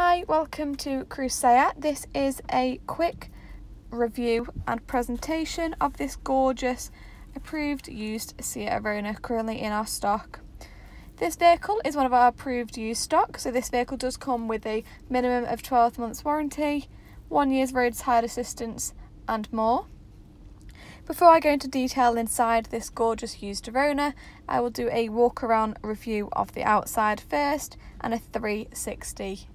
Hi, welcome to Crewe SEAT. This is a quick review and presentation of this gorgeous approved used SEAT Arona currently in our stock. This vehicle is one of our approved used stock, so this vehicle does come with a minimum of 12 months warranty, one year's roadside assistance and more. Before I go into detail inside this gorgeous used Arona, I will do a walk around review of the outside first and a 360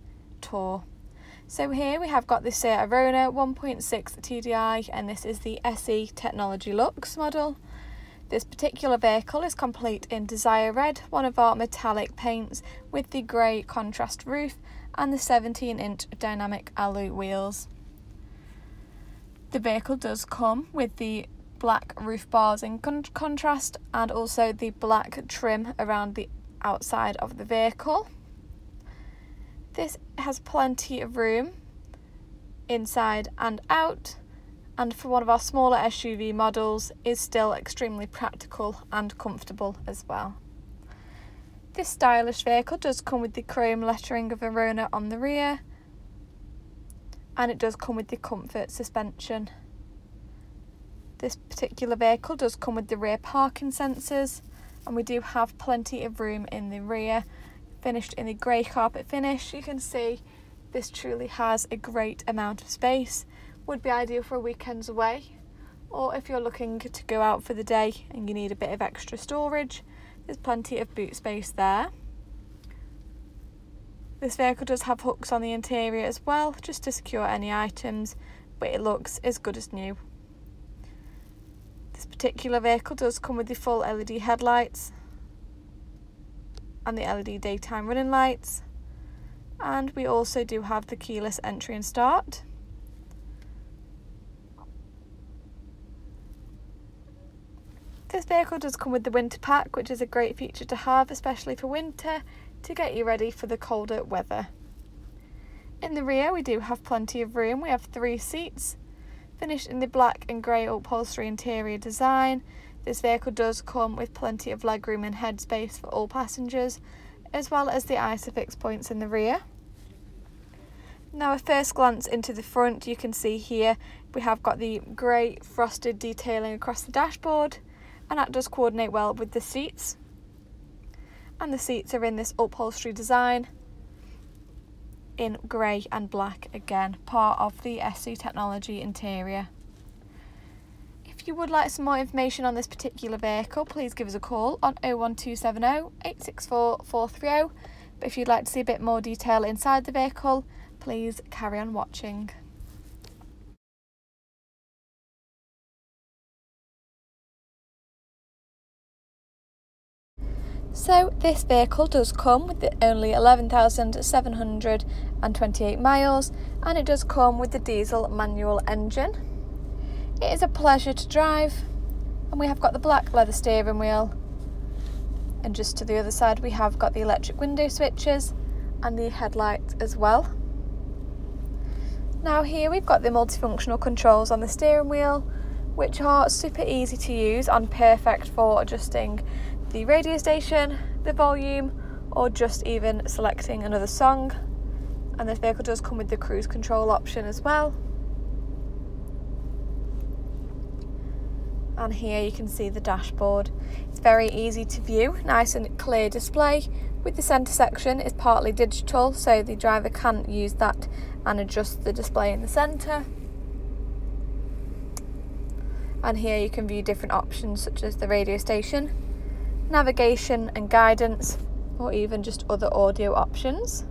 So here we have got the Seat Arona 1.6 TDI and this is the SE Technology Lux model. This particular vehicle is complete in Desire Red, one of our metallic paints with the grey contrast roof and the 17 inch dynamic alloy wheels. The vehicle does come with the black roof bars in con contrast and also the black trim around the outside of the vehicle. This has plenty of room inside and out and for one of our smaller SUV models is still extremely practical and comfortable as well. This stylish vehicle does come with the chrome lettering of Arona on the rear and it does come with the comfort suspension. This particular vehicle does come with the rear parking sensors and we do have plenty of room in the rear finished in the grey carpet finish. You can see this truly has a great amount of space. Would be ideal for weekends away or if you're looking to go out for the day and you need a bit of extra storage, there's plenty of boot space there. This vehicle does have hooks on the interior as well, just to secure any items, but it looks as good as new. This particular vehicle does come with the full LED headlights, and the LED daytime running lights. And we also do have the keyless entry and start. This vehicle does come with the winter pack, which is a great feature to have, especially for winter, to get you ready for the colder weather. In the rear, we do have plenty of room. We have three seats, finished in the black and grey upholstery interior design, this vehicle does come with plenty of legroom and headspace for all passengers, as well as the ISOFIX points in the rear. Now a first glance into the front, you can see here we have got the grey frosted detailing across the dashboard, and that does coordinate well with the seats. And the seats are in this upholstery design in grey and black again, part of the SE Technology interior. If you would like some more information on this particular vehicle, please give us a call on 01270 864 430. But if you'd like to see a bit more detail inside the vehicle, please carry on watching. So this vehicle does come with only 11,728 miles and it does come with the diesel manual engine. It is a pleasure to drive and we have got the black leather steering wheel and just to the other side we have got the electric window switches and the headlights as well. Now here we've got the multifunctional controls on the steering wheel which are super easy to use and perfect for adjusting the radio station, the volume or just even selecting another song and this vehicle does come with the cruise control option as well. And here you can see the dashboard. It's very easy to view, nice and clear display. With the centre section is partly digital so the driver can use that and adjust the display in the centre. And here you can view different options such as the radio station, navigation and guidance or even just other audio options.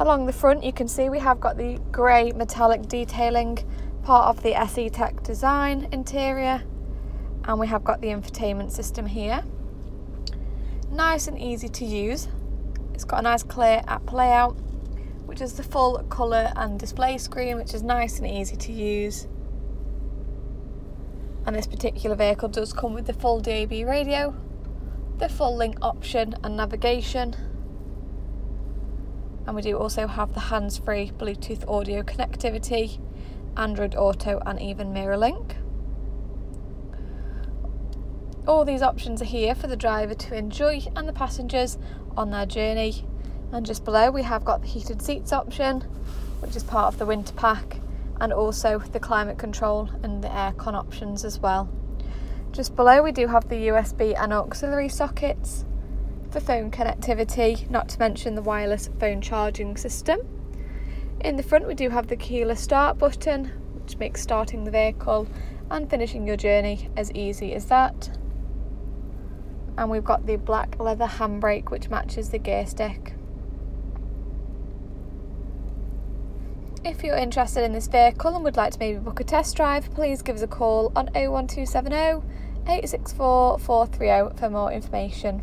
Along the front you can see we have got the grey metallic detailing part of the SE Tech design interior and we have got the infotainment system here. Nice and easy to use. It's got a nice clear app layout which is the full colour and display screen which is nice and easy to use. And this particular vehicle does come with the full DAB radio, the full link option and navigation and we do also have the hands-free Bluetooth audio connectivity, Android Auto and even MirrorLink. All these options are here for the driver to enjoy and the passengers on their journey. And just below we have got the heated seats option, which is part of the winter pack, and also the climate control and the aircon options as well. Just below we do have the USB and auxiliary sockets for phone connectivity, not to mention the wireless phone charging system. In the front we do have the keyless start button, which makes starting the vehicle and finishing your journey as easy as that. And we've got the black leather handbrake which matches the gear stick. If you're interested in this vehicle and would like to maybe book a test drive, please give us a call on 01270 864 430 for more information.